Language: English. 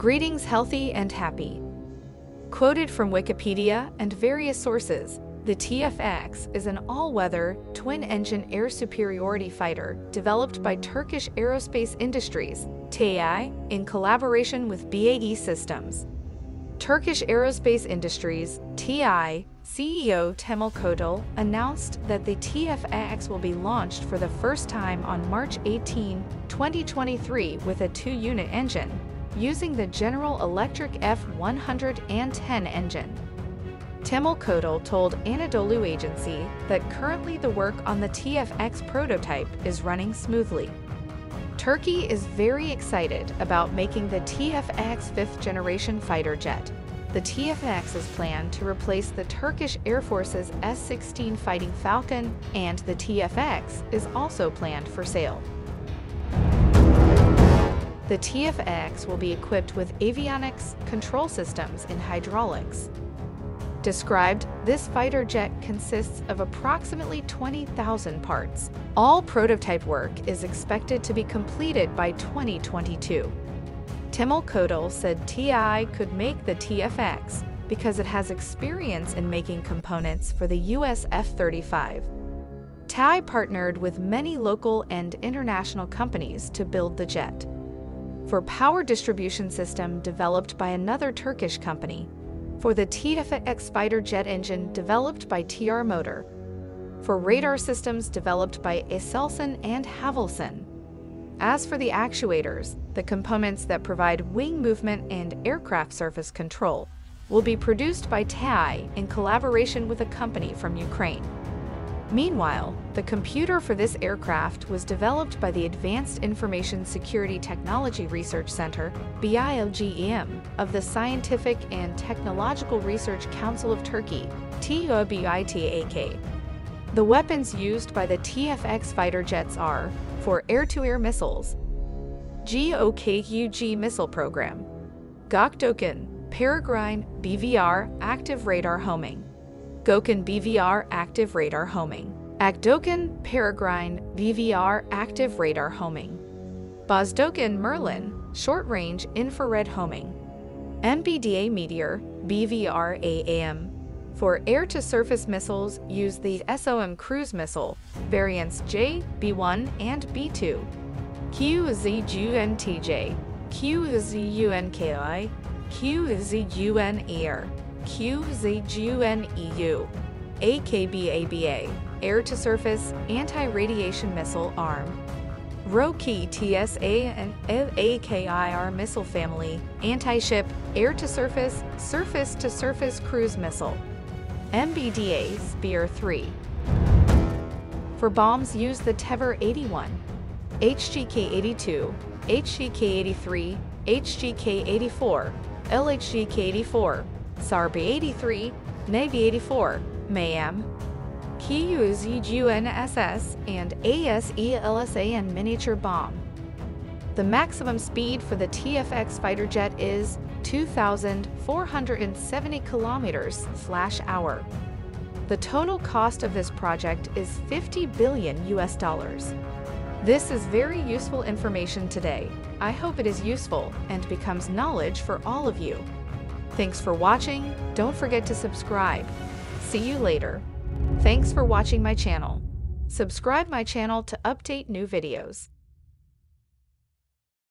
Greetings, healthy and happy. Quoted from Wikipedia and various sources, the TFX is an all-weather, twin-engine air superiority fighter developed by Turkish Aerospace Industries, TAI, in collaboration with BAE Systems. Turkish Aerospace Industries, TAI, CEO Temel Kotil announced that the TFX will be launched for the first time on March 18, 2023 with a two-unit engine, using the General Electric F-110 engine. Temel Kotil told Anadolu Agency that currently the work on the TFX prototype is running smoothly. Turkey is very excited about making the TFX fifth generation fighter jet. The TFX is planned to replace the Turkish Air Force's F-16 Fighting Falcon, and the TFX is also planned for sale. The TFX will be equipped with avionics, control systems, and hydraulics. Described, this fighter jet consists of approximately 20,000 parts. All prototype work is expected to be completed by 2022. Temel Kotil said TAI could make the TFX because it has experience in making components for the US F-35. TAI partnered with many local and international companies to build the jet. For power distribution system developed by another Turkish company, for the TFX fighter jet engine developed by TR Motor, for radar systems developed by Aselsan and Havelsan. As for the actuators, the components that provide wing movement and aircraft surface control will be produced by TAI in collaboration with a company from Ukraine. Meanwhile, the computer for this aircraft was developed by the Advanced Information Security Technology Research Center, BILGEM, of the Scientific and Technological Research Council of Turkey, TÜBİTAK. The weapons used by the TFX fighter jets are, for air-to-air missiles, Göktuğ missile program, Gökdoğan, Peregrine BVR active radar homing, Gökhan BVR active radar homing. Akdogan Peregrine BVR active radar homing. Bozdogan Merlin short-range infrared homing. MBDA Meteor BVR AAM. For air-to-surface missiles, use the SOM cruise missile, variants J, B1, and B2. QZUNTJ, QZUNKI, QZUN Air. QZGUNEU, AKBABA, Air to Surface Anti Radiation Missile Arm, Roketsan and Çakır missile family, anti ship, air to surface, surface to surface cruise missile, MBDA Spear 3. For bombs, use the Teber 81, HGK 82, HGK 83, HGK 84, LHGK 84. SARB 83, Navy 84, MAM, QUZGUNSS, and ASELSAN miniature bomb. The maximum speed for the TFX fighter jet is 2,470 kilometers slash hour. The total cost of this project is 50 billion US dollars. This is very useful information today. I hope it is useful and becomes knowledge for all of you. Thanks for watching. Don't forget to subscribe. See you later. Thanks for watching my channel. Subscribe my channel to update new videos.